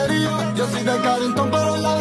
caserío. Yo soy de Carrington, pero la...